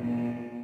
Mm-hmm.